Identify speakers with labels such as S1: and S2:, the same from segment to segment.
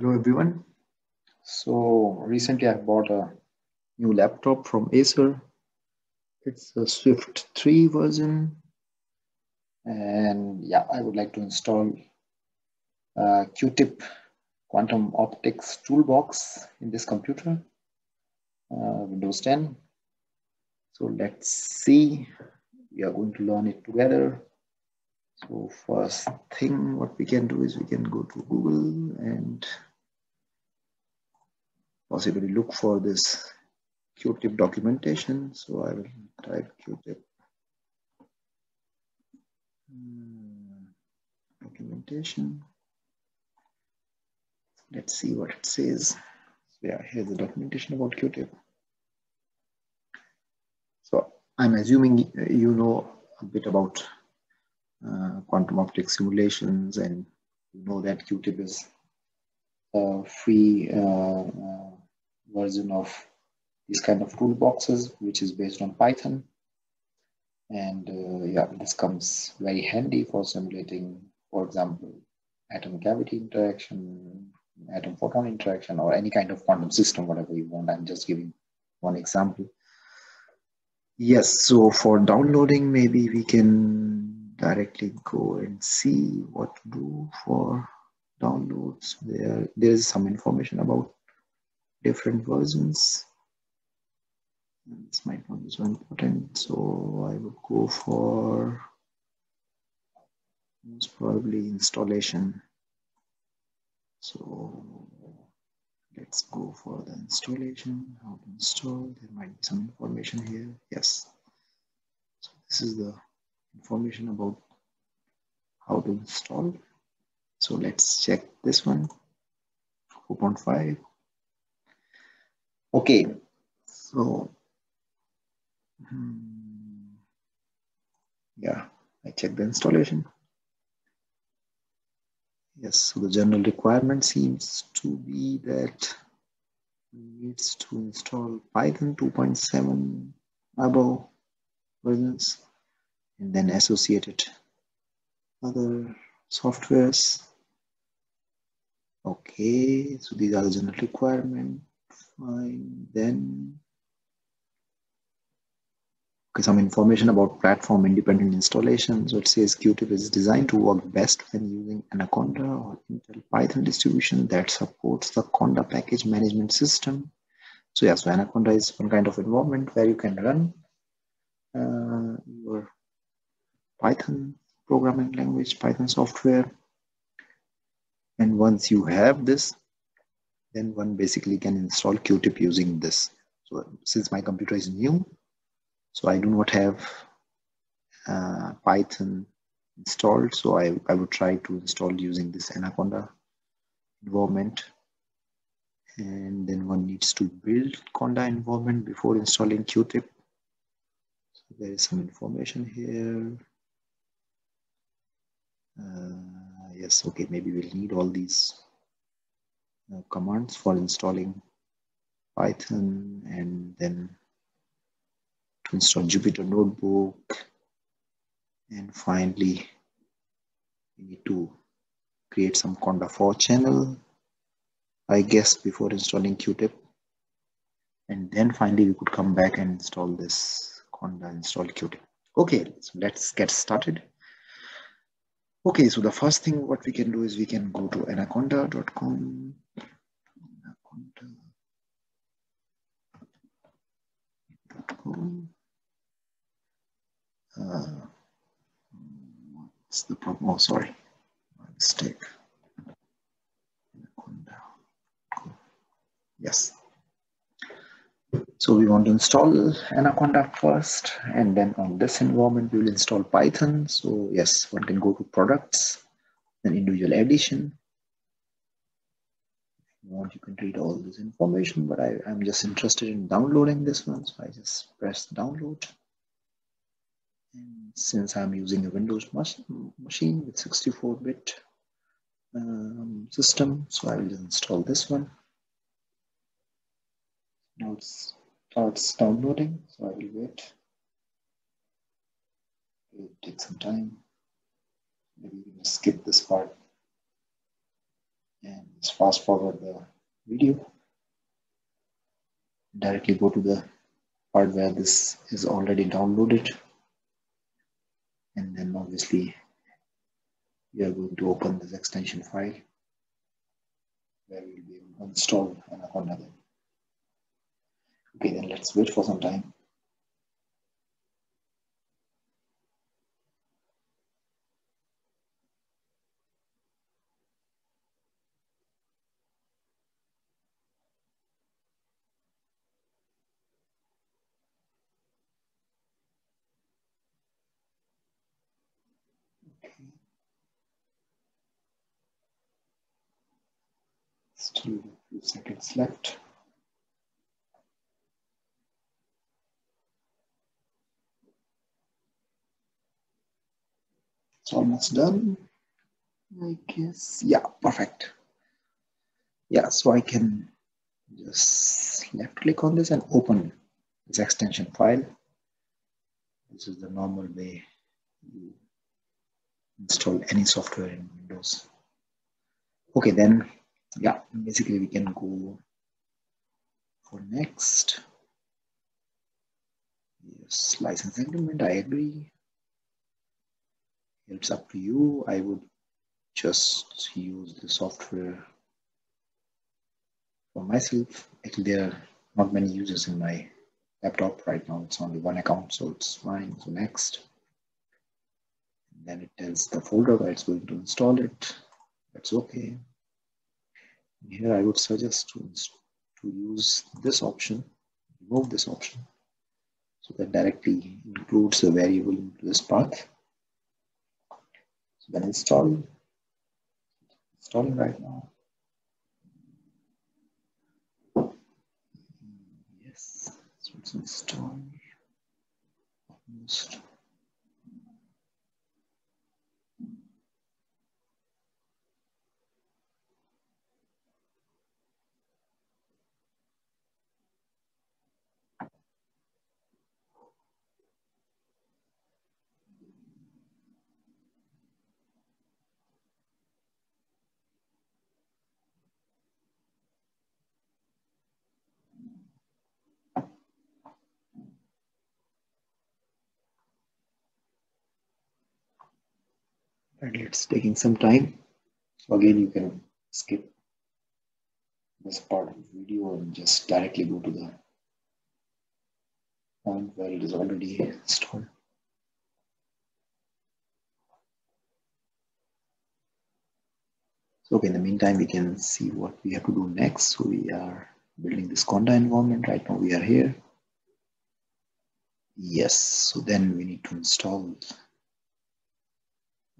S1: Hello everyone. So recently I bought a new laptop from Acer. It's a Swift 3 version. And yeah, I would like to install uh, QuTiP Quantum Optics Toolbox in this computer, uh, Windows 10. So let's see, we are going to learn it together. So first thing what we can do is we can go to Google and possibly look for this QuTiP documentation. So I will type QuTiP documentation. Let's see what it says. Yeah, here's the documentation about QuTiP. So I'm assuming you know a bit about uh, quantum optics simulations and you know that QuTiP is a free uh, uh version of these kind of toolboxes, which is based on Python. And uh, yeah, this comes very handy for simulating, for example, atom cavity interaction, atom photon interaction, or any kind of quantum system, whatever you want. I'm just giving one example. Yes, so for downloading, maybe we can directly go and see what to do for downloads. There, there is some information about different versions. This might not be so important, so I would go for most probably installation. So let's go for the installation, how to install. There might be some information here. Yes. So this is the information about how to install. So let's check this one, 4.5. Okay, so hmm, yeah, I check the installation. Yes, so the general requirement seems to be that needs to install Python 2.7 above versions and then associated other softwares. Okay, so these are the general requirement fine then okay some information about platform independent installation so it says qutip is designed to work best when using anaconda or intel python distribution that supports the conda package management system. So yeah so anaconda is one kind of environment where you can run uh, your python programming language python software. And once you have this then one basically can install QuTiP using this. So since my computer is new, so I do not have uh, Python installed. So I, I would try to install using this Anaconda environment. And then one needs to build Conda environment before installing QuTiP. So there is some information here. Uh, yes, okay, maybe we'll need all these uh, commands for installing Python and then to install Jupyter Notebook. And finally, we need to create some conda-forge channel, I guess, before installing QuTiP. And then finally, we could come back and install this Conda install QuTiP. Okay, so let's get started. Okay, so the first thing what we can do is we can go to anaconda.com. Uh, what's the problem? Oh, sorry, my mistake. Yes. So we want to install Anaconda first, and then on this environment, we will install Python. So yes, one can go to products, then individual edition. If you want, you can read all this information, but I, I'm just interested in downloading this one. So I just press download. And since I'm using a Windows machine with 64-bit um, system, so I will install this one. Now it's starts downloading, so I will wait. It will take some time. Maybe we can skip this part. and just fast forward the video directly go to the part where this is already downloaded and then obviously we are going to open this extension file where we'll be able to install Anaconda then. Okay, then let's wait for some time. Still a few seconds left. It's almost done. I guess, yeah, perfect. Yeah, so I can just left click on this and open this extension file. This is the normal way you install any software in Windows. Okay, then yeah basically we can go for next yes license agreement i agree it's up to you. I would just use the software for myself. Actually there are not many users in my laptop right now. It's only one account so it's fine. So next. And then it tells the folder where it's going to install it. That's okay. Here I would suggest to, to use this option, remove this option, so that directly includes the variable into this path. Then install, installing right now. Yes, so it's installed almost. And it's taking some time. So again you can skip this part of the video and just directly go to the point where it is already installed. So okay in the meantime we can see what we have to do next. So we are building this conda environment. Right now we are here. Yes. So then we need to install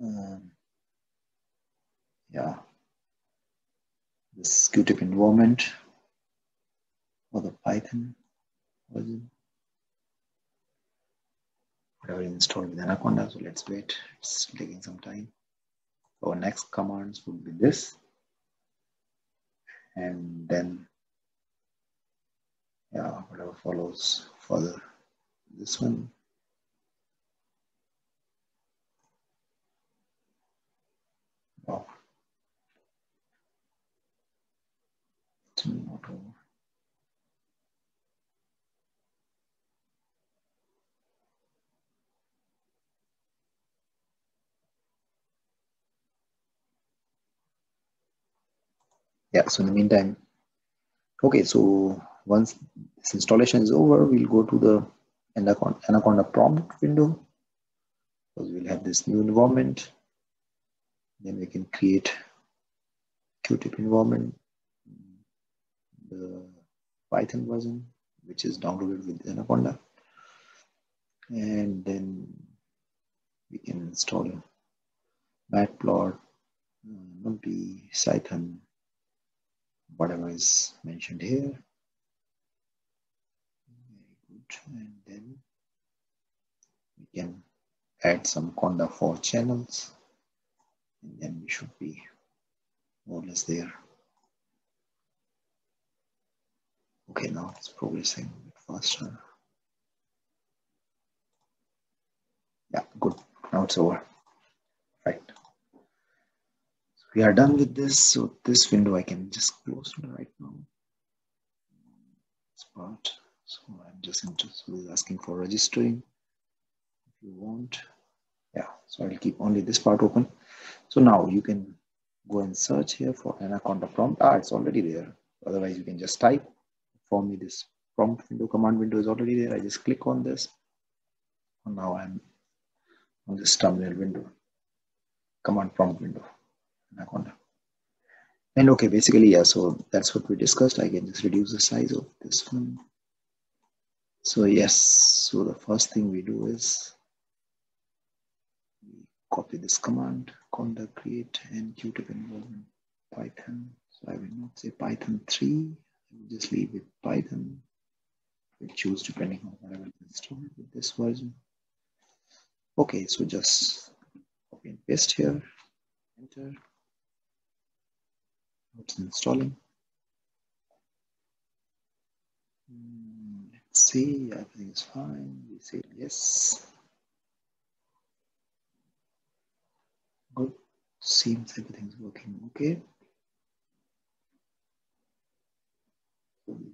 S1: um, yeah, this QuTiP environment for the Python version. Whatever installed with Anaconda, so let's wait, it's taking some time. Our next commands would be this, and then yeah, whatever follows further. This one yeah so in the meantime okay so once this installation is over we'll go to the anaconda, prompt window. Because we'll have this new environment. Then we can create qutip environment the python version which is downloaded with anaconda. And then we can install matplot uh, numpy cython whatever is mentioned here. Very good. And then we can add some conda-forge channels and then we should be more or less there. Okay, now it's progressing a bit faster. Yeah, good. Now it's over. We are done with this. So this window I can just close right now. This part. So I'm just interested asking for registering. If you want, yeah. So I'll keep only this part open. So now you can go and search here for Anaconda prompt. Ah, it's already there. Otherwise, you can just type for me. This prompt window, command window is already there. I just click on this. And now I'm on this terminal window, command prompt window, Anaconda. And okay, basically, yeah, so that's what we discussed. I can just reduce the size of this one. So yes, so the first thing we do is we copy this command, conda create and qutip environment Python. So I will not say Python 3, I will just leave it Python. We'll choose depending on whatever is installed with this version. Okay, so just copy and paste here, enter. It's installing. Hmm, let's see, everything is fine. We say yes. Good. Seems everything's working okay.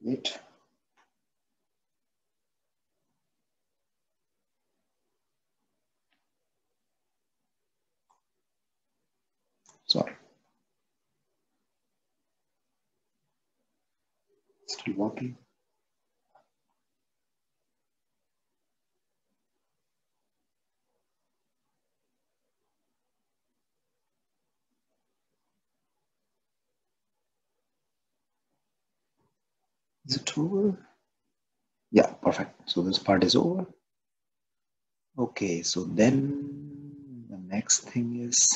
S1: Wait. Sorry. Still working. Is it over? Yeah, perfect. So this part is over. Okay, so then the next thing is,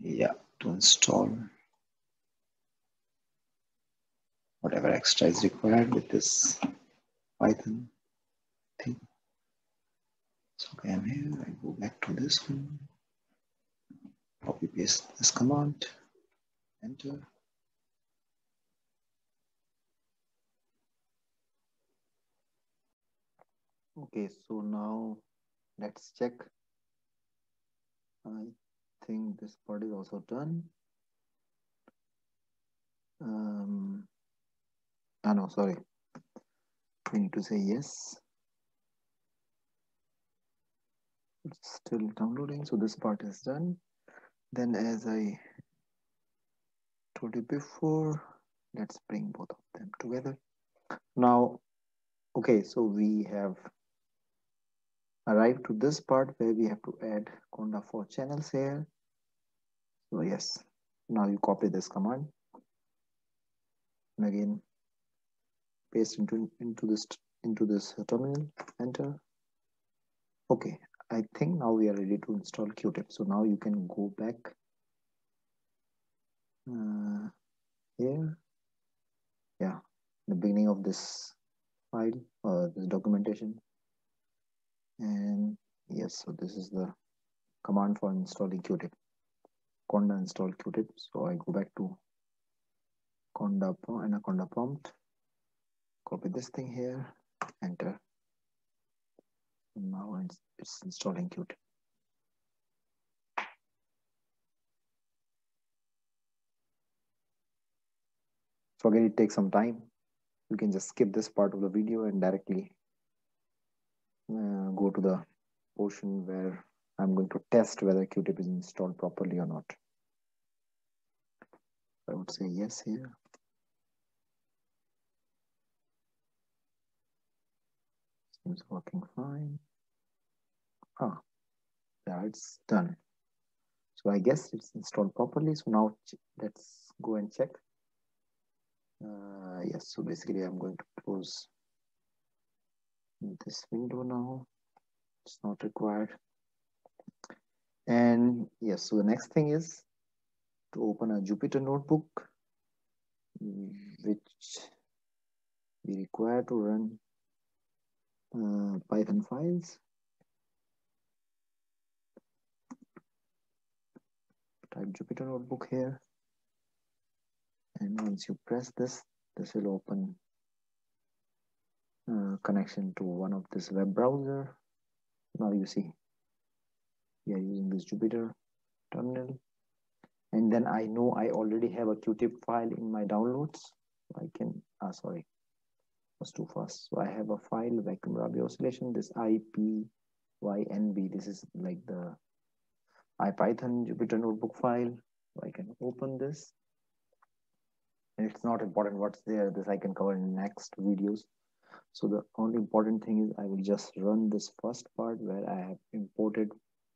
S1: yeah, to install whatever extra is required with this Python thing. So okay, I'm here, I go back to this one, copy paste this command, enter. Okay, so now let's check. I think this part is also done. Um, ah, no, sorry. We need to say yes. It's still downloading, so this part is done. Then as I told you before, let's bring both of them together. Now, okay, so we have arrived to this part where we have to add conda-forge channels here. So yes, now you copy this command and again paste into into this into this terminal. Enter. Okay, I think now we are ready to install QuTiP. So now you can go back uh, here. Yeah, the beginning of this file or uh, this documentation and yes so this is the command for installing qutip conda install qutip so i go back to conda anaconda prompt copy this thing here enter now it's, installing qutip so again it takes some time you can just skip this part of the video and directly uh, go to the portion where I'm going to test whether QuTiP is installed properly or not. I would say yes here. Seems working fine. Ah, yeah, it's done. So I guess it's installed properly. So now let's go and check. Uh, yes, so basically I'm going to close this window now it's not required and yes so the next thing is to open a Jupyter notebook which we require to run uh, Python files type Jupyter notebook here and once you press this this will open uh, connection to one of this web browser. Now you see we are using this Jupyter terminal. and then I know I already have a QuTiP file in my downloads. I can, ah, sorry, was too fast. So I have a file, vacuum Rabi oscillation, this IPYNB, this is like the IPython Jupyter notebook file. So I can open this. And it's not important what's there, this I can cover in next videos. So the only important thing is I will just run this first part where I have imported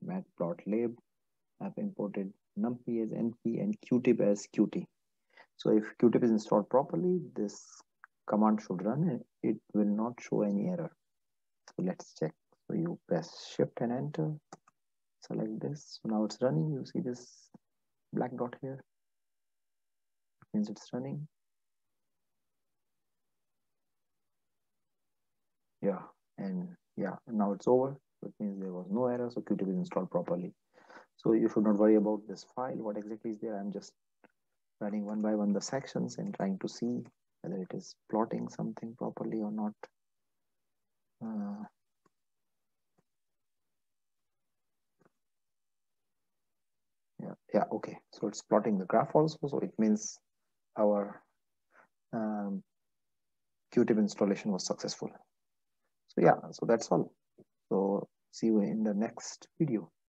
S1: matplotlib. I've imported numpy as np and qutip as qt. So if qutip is installed properly, this command should run it will not show any error. So let's check. So you press shift and enter, select this. So now it's running. You see this black dot here. Means it's running. Yeah, and yeah, now it's over. It means there was no error. So QuTiP is installed properly. So you should not worry about this file. What exactly is there? I'm just running one by one the sections and trying to see whether it is plotting something properly or not. Uh, yeah, yeah, okay. So it's plotting the graph also. So it means our um, QuTiP installation was successful. So yeah, so that's all. So see you in the next video.